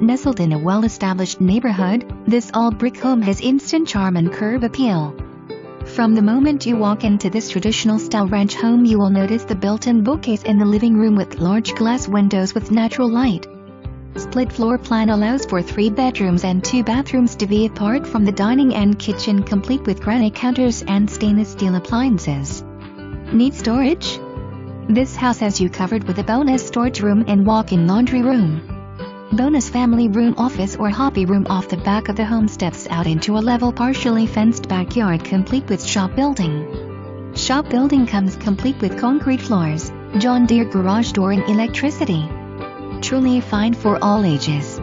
Nestled in a well-established neighborhood, this all-brick home has instant charm and curb appeal. From the moment you walk into this traditional-style ranch home you will notice the built-in bookcase in the living room with large glass windows with natural light. Split floor plan allows for three bedrooms and two bathrooms to be apart from the dining and kitchen complete with granite counters and stainless steel appliances. Need storage? This house has you covered with a bonus storage room and walk-in laundry room bonus family room office or hobby room off the back of the home steps out into a level partially fenced backyard complete with shop building. Shop building comes complete with concrete floors, John Deere garage door and electricity. Truly a find for all ages.